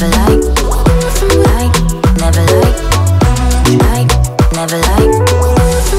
never like, like, never like, like, never like.